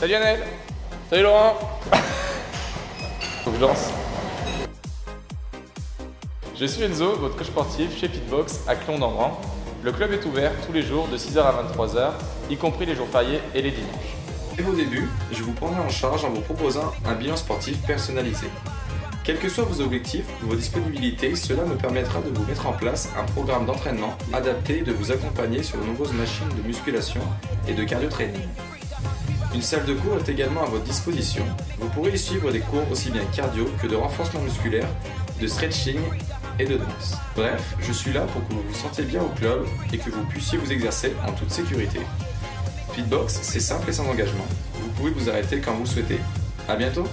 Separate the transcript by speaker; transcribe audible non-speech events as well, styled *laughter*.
Speaker 1: Salut Annelle Salut Laurent *laughs* Faut que je lance. Je suis Enzo, votre coach sportif chez Fitbox à Clon-d'Embran. Le club est ouvert tous les jours de 6h à 23h, y compris les jours fériés et les dimanches.
Speaker 2: Dès vos débuts, je vous prendrai en charge en vous proposant un bilan sportif personnalisé. Quels que soient vos objectifs, vos disponibilités, cela me permettra de vous mettre en place un programme d'entraînement adapté et de vous accompagner sur de nombreuses machines de musculation et de cardio training. Une salle de cours est également à votre disposition. Vous pourrez y suivre des cours aussi bien cardio que de renforcement musculaire, de stretching et de danse. Bref, je suis là pour que vous vous sentiez bien au club et que vous puissiez vous exercer en toute sécurité. Fitbox, c'est simple et sans engagement. Vous pouvez vous arrêter quand vous le souhaitez. A bientôt